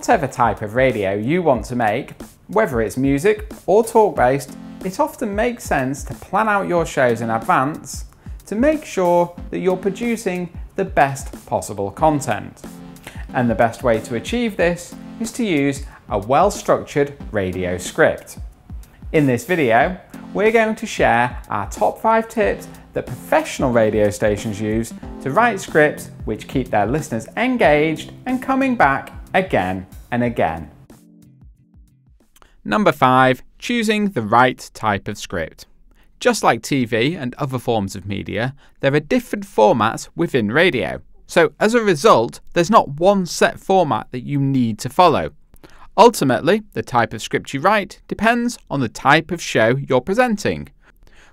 whatever type of radio you want to make, whether it's music or talk based, it often makes sense to plan out your shows in advance to make sure that you're producing the best possible content. And the best way to achieve this is to use a well structured radio script. In this video, we're going to share our top 5 tips that professional radio stations use to write scripts which keep their listeners engaged and coming back again and again. Number 5. Choosing the right type of script. Just like TV and other forms of media, there are different formats within radio. So, as a result, there's not one set format that you need to follow. Ultimately, the type of script you write depends on the type of show you're presenting.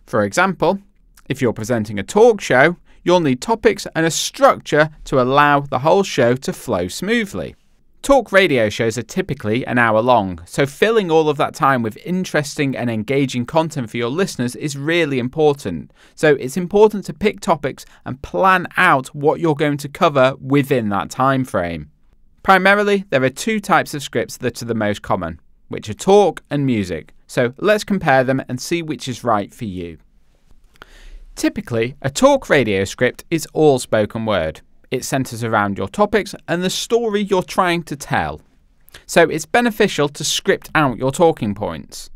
For example, if you're presenting a talk show, you'll need topics and a structure to allow the whole show to flow smoothly. Talk radio shows are typically an hour long, so filling all of that time with interesting and engaging content for your listeners is really important. So it's important to pick topics and plan out what you're going to cover within that time frame. Primarily, there are two types of scripts that are the most common, which are talk and music. So let's compare them and see which is right for you. Typically, a talk radio script is all spoken word. It centres around your topics and the story you're trying to tell. So it's beneficial to script out your talking points.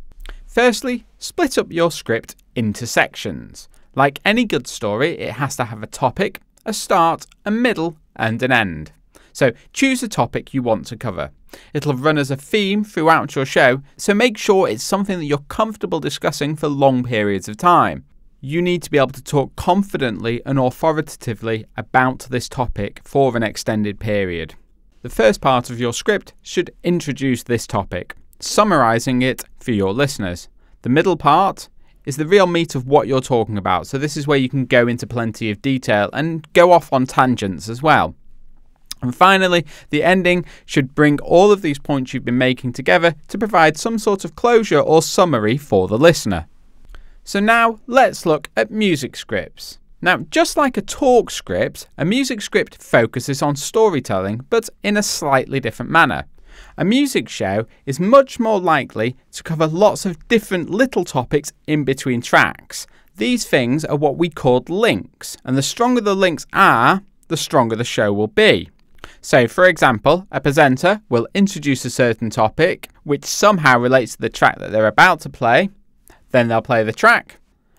Firstly, split up your script into sections. Like any good story, it has to have a topic, a start, a middle, and an end. So choose a topic you want to cover. It'll run as a theme throughout your show, so make sure it's something that you're comfortable discussing for long periods of time you need to be able to talk confidently and authoritatively about this topic for an extended period. The first part of your script should introduce this topic, summarizing it for your listeners. The middle part is the real meat of what you're talking about, so this is where you can go into plenty of detail and go off on tangents as well. And finally, the ending should bring all of these points you've been making together to provide some sort of closure or summary for the listener. So now let's look at music scripts. Now, just like a talk script, a music script focuses on storytelling, but in a slightly different manner. A music show is much more likely to cover lots of different little topics in between tracks. These things are what we call links, and the stronger the links are, the stronger the show will be. So, for example, a presenter will introduce a certain topic which somehow relates to the track that they're about to play, then they'll play the track.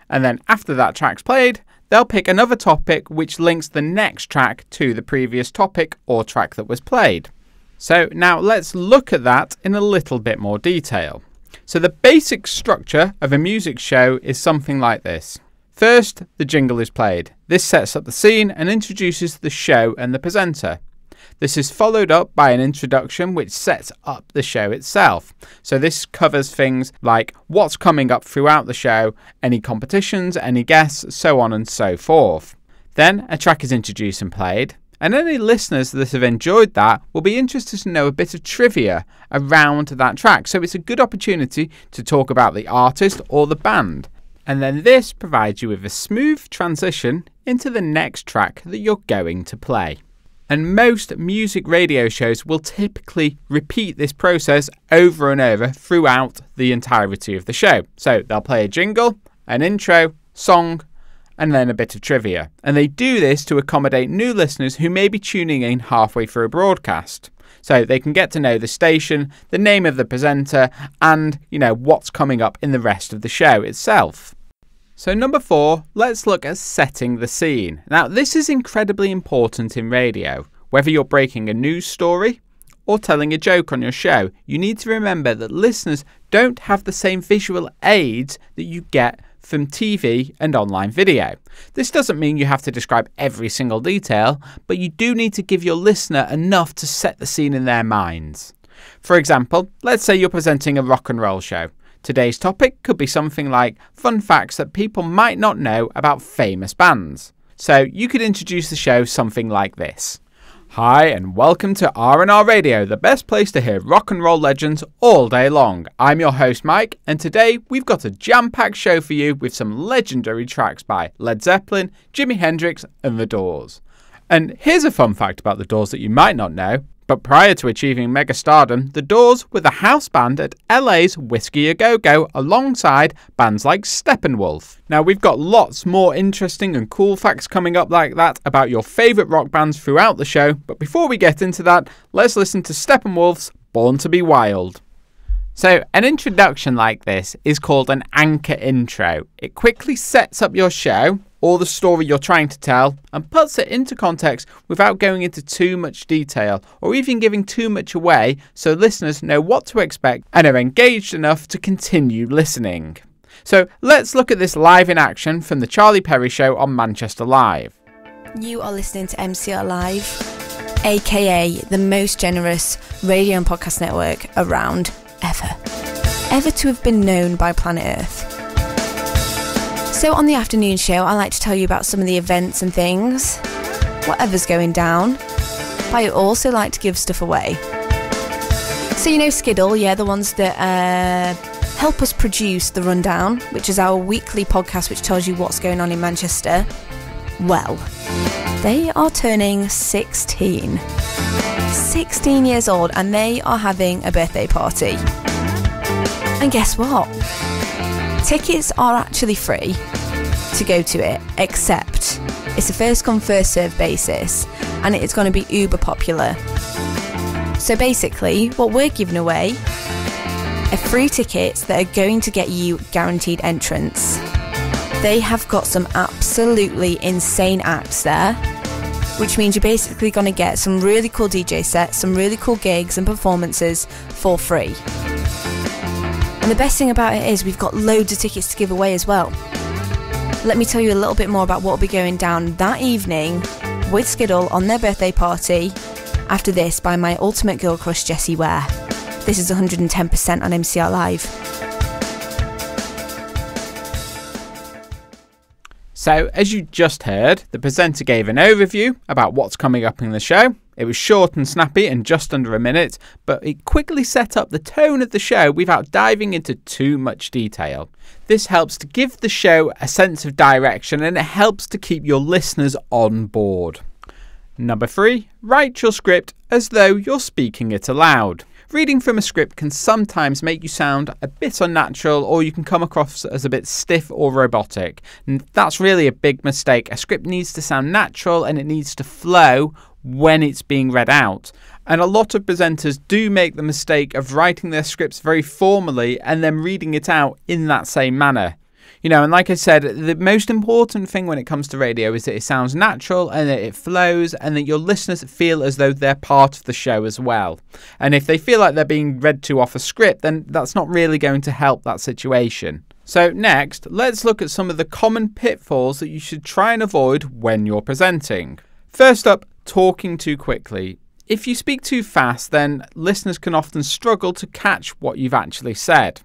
And then after that track's played, they'll pick another topic which links the next track to the previous topic or track that was played. So now let's look at that in a little bit more detail. So the basic structure of a music show is something like this. First, the jingle is played. This sets up the scene and introduces the show and the presenter. This is followed up by an introduction which sets up the show itself. So this covers things like what's coming up throughout the show, any competitions, any guests, so on and so forth. Then a track is introduced and played, and any listeners that have enjoyed that will be interested to know a bit of trivia around that track. So it's a good opportunity to talk about the artist or the band. And then this provides you with a smooth transition into the next track that you're going to play. And most music radio shows will typically repeat this process over and over throughout the entirety of the show. So they'll play a jingle, an intro, song, and then a bit of trivia. And they do this to accommodate new listeners who may be tuning in halfway through a broadcast. So they can get to know the station, the name of the presenter, and, you know, what's coming up in the rest of the show itself. So, number four, let's look at setting the scene. Now, this is incredibly important in radio. Whether you're breaking a news story or telling a joke on your show, you need to remember that listeners don't have the same visual aids that you get from TV and online video. This doesn't mean you have to describe every single detail, but you do need to give your listener enough to set the scene in their minds. For example, let's say you're presenting a rock and roll show. Today's topic could be something like fun facts that people might not know about famous bands. So you could introduce the show something like this. Hi and welcome to R&R Radio, the best place to hear rock and roll legends all day long. I'm your host Mike and today we've got a jam-packed show for you with some legendary tracks by Led Zeppelin, Jimi Hendrix and The Doors. And here's a fun fact about The Doors that you might not know. But prior to achieving megastardom, The Doors were the house band at LA's Whisky A Go Go alongside bands like Steppenwolf. Now, we've got lots more interesting and cool facts coming up like that about your favourite rock bands throughout the show, but before we get into that, let's listen to Steppenwolf's Born to Be Wild. So, an introduction like this is called an anchor intro. It quickly sets up your show or the story you're trying to tell and puts it into context without going into too much detail or even giving too much away so listeners know what to expect and are engaged enough to continue listening. So, let's look at this live in action from the Charlie Perry Show on Manchester Live. You are listening to MCR Live, aka the most generous radio and podcast network around ever. Ever to have been known by planet Earth. So, on the afternoon show, I like to tell you about some of the events and things, whatever's going down, but I also like to give stuff away. So, you know, Skiddle, yeah, the ones that uh, help us produce The Rundown, which is our weekly podcast which tells you what's going on in Manchester. Well, they are turning 16. 16 years old and they are having a birthday party. And guess what? Tickets are actually free to go to it, except it's a first come, first serve basis and it's going to be uber popular. So basically, what we're giving away are free tickets that are going to get you guaranteed entrance. They have got some absolutely insane acts there which means you're basically going to get some really cool DJ sets, some really cool gigs and performances for free. And the best thing about it is we've got loads of tickets to give away as well. Let me tell you a little bit more about what will be going down that evening with Skiddle on their birthday party after this by my ultimate girl crush Jessie Ware. This is 110% on MCR Live. So, as you just heard, the presenter gave an overview about what's coming up in the show. It was short and snappy and just under a minute, but it quickly set up the tone of the show without diving into too much detail. This helps to give the show a sense of direction and it helps to keep your listeners on board. Number three, write your script as though you're speaking it aloud. Reading from a script can sometimes make you sound a bit unnatural or you can come across as a bit stiff or robotic. And that's really a big mistake. A script needs to sound natural and it needs to flow when it's being read out. And a lot of presenters do make the mistake of writing their scripts very formally and then reading it out in that same manner. You know, and like I said, the most important thing when it comes to radio is that it sounds natural and that it flows and that your listeners feel as though they're part of the show as well. And if they feel like they're being read to off a script, then that's not really going to help that situation. So, next, let's look at some of the common pitfalls that you should try and avoid when you're presenting. First up, talking too quickly. If you speak too fast, then listeners can often struggle to catch what you've actually said.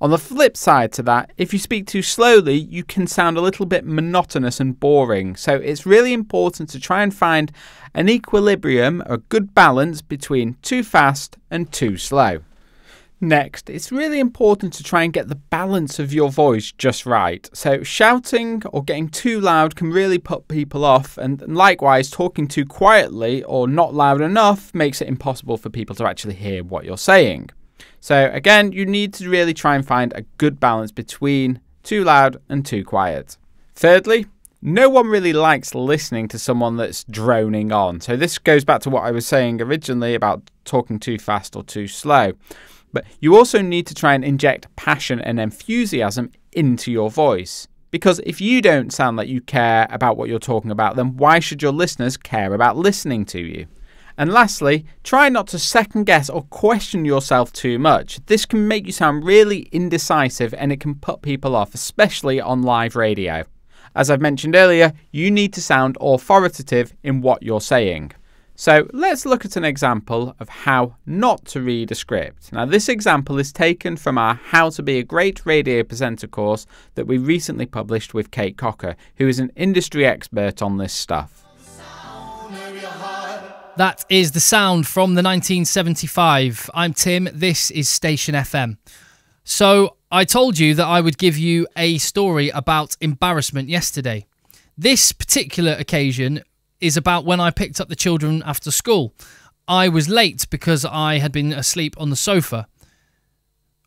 On the flip side to that, if you speak too slowly, you can sound a little bit monotonous and boring. So it's really important to try and find an equilibrium, a good balance between too fast and too slow. Next, it's really important to try and get the balance of your voice just right. So, shouting or getting too loud can really put people off, and likewise, talking too quietly or not loud enough makes it impossible for people to actually hear what you're saying. So again, you need to really try and find a good balance between too loud and too quiet. Thirdly, no one really likes listening to someone that's droning on. So this goes back to what I was saying originally about talking too fast or too slow. But you also need to try and inject passion and enthusiasm into your voice. Because if you don't sound like you care about what you're talking about, then why should your listeners care about listening to you? And lastly, try not to second guess or question yourself too much. This can make you sound really indecisive and it can put people off, especially on live radio. As I've mentioned earlier, you need to sound authoritative in what you're saying. So let's look at an example of how not to read a script. Now, this example is taken from our How to Be a Great Radio Presenter course that we recently published with Kate Cocker, who is an industry expert on this stuff. That is the sound from the 1975. I'm Tim. This is Station FM. So, I told you that I would give you a story about embarrassment yesterday. This particular occasion is about when I picked up the children after school. I was late because I had been asleep on the sofa.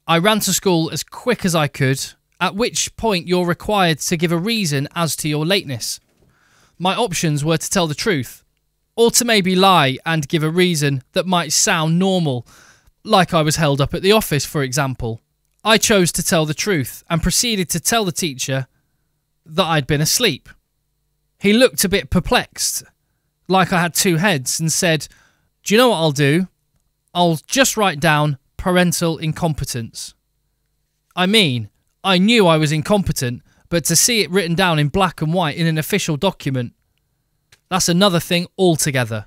I ran to school as quick as I could, at which point you're required to give a reason as to your lateness. My options were to tell the truth, or to maybe lie and give a reason that might sound normal, like I was held up at the office, for example. I chose to tell the truth and proceeded to tell the teacher that I'd been asleep. He looked a bit perplexed, like I had two heads, and said, Do you know what I'll do? I'll just write down parental incompetence. I mean, I knew I was incompetent, but to see it written down in black and white in an official document, that's another thing altogether.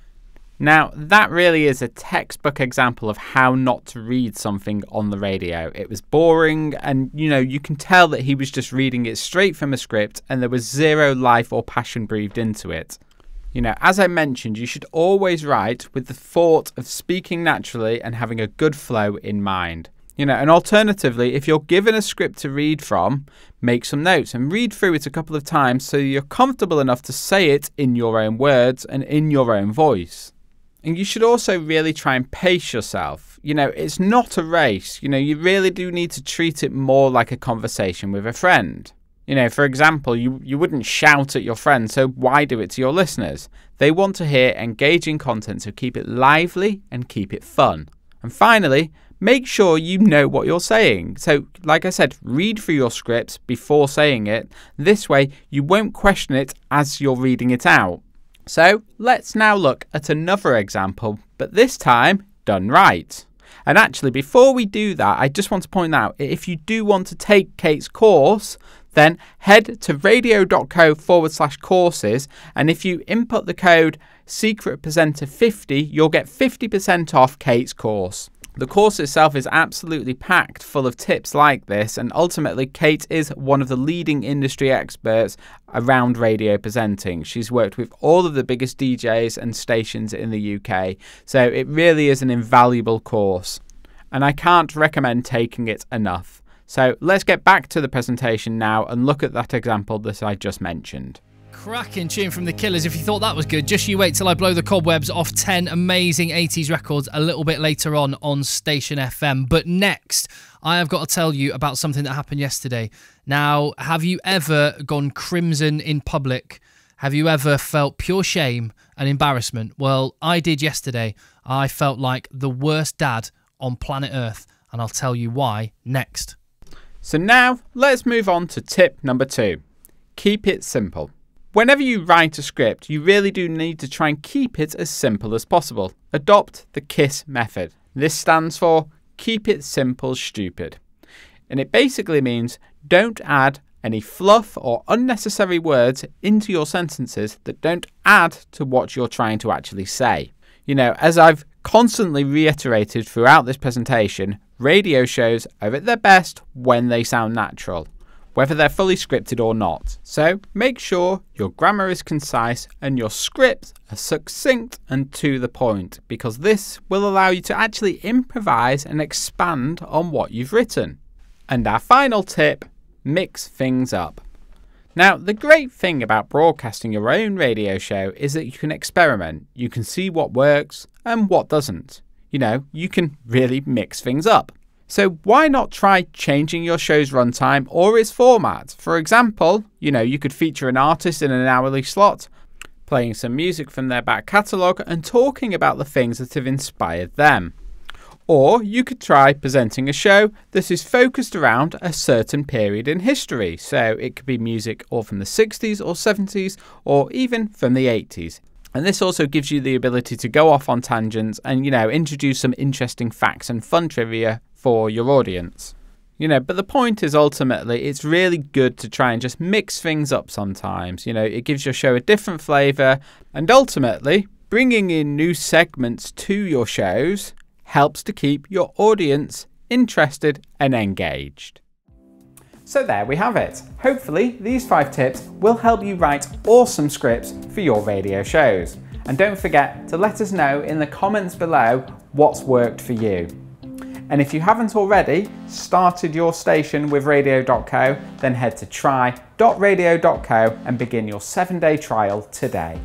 Now, that really is a textbook example of how not to read something on the radio. It was boring, and you know, you can tell that he was just reading it straight from a script, and there was zero life or passion breathed into it. You know, as I mentioned, you should always write with the thought of speaking naturally and having a good flow in mind. You know, and alternatively, if you're given a script to read from, make some notes and read through it a couple of times so you're comfortable enough to say it in your own words and in your own voice. And you should also really try and pace yourself. You know, it's not a race. You know, you really do need to treat it more like a conversation with a friend. You know, for example, you, you wouldn't shout at your friend, so why do it to your listeners? They want to hear engaging content, so keep it lively and keep it fun. And finally, make sure you know what you're saying. So, like I said, read through your scripts before saying it. This way, you won't question it as you're reading it out. So, let's now look at another example, but this time done right. And actually, before we do that, I just want to point out if you do want to take Kate's course, then head to radio.co forward slash courses. And if you input the code Secret Presenter 50, you'll get 50% off Kate's course. The course itself is absolutely packed full of tips like this, and ultimately, Kate is one of the leading industry experts around radio presenting. She's worked with all of the biggest DJs and stations in the UK, so it really is an invaluable course, and I can't recommend taking it enough. So let's get back to the presentation now and look at that example that I just mentioned. Cracking tune from the Killers. If you thought that was good, just you wait till I blow the cobwebs off 10 amazing 80s records a little bit later on on Station FM. But next, I have got to tell you about something that happened yesterday. Now, have you ever gone crimson in public? Have you ever felt pure shame and embarrassment? Well, I did yesterday. I felt like the worst dad on planet Earth, and I'll tell you why next. So now, let's move on to tip number two keep it simple. Whenever you write a script, you really do need to try and keep it as simple as possible. Adopt the KISS method. This stands for Keep It Simple Stupid. And it basically means don't add any fluff or unnecessary words into your sentences that don't add to what you're trying to actually say. You know, as I've constantly reiterated throughout this presentation, radio shows are at their best when they sound natural whether they're fully scripted or not. So make sure your grammar is concise and your scripts are succinct and to the point, because this will allow you to actually improvise and expand on what you've written. And our final tip mix things up. Now, the great thing about broadcasting your own radio show is that you can experiment. You can see what works and what doesn't. You know, you can really mix things up. So why not try changing your show's runtime or its format? For example, you know, you could feature an artist in an hourly slot, playing some music from their back catalogue and talking about the things that have inspired them. Or you could try presenting a show that is focused around a certain period in history. So it could be music or from the 60s or 70s or even from the 80s. And this also gives you the ability to go off on tangents and, you know, introduce some interesting facts and fun trivia for your audience. You know, but the point is ultimately it's really good to try and just mix things up sometimes. You know, it gives your show a different flavour, and ultimately, bringing in new segments to your shows helps to keep your audience interested and engaged. So there we have it. Hopefully, these five tips will help you write awesome scripts for your radio shows. And don't forget to let us know in the comments below what's worked for you. And if you haven't already started your station with radio.co, then head to try.radio.co and begin your seven day trial today.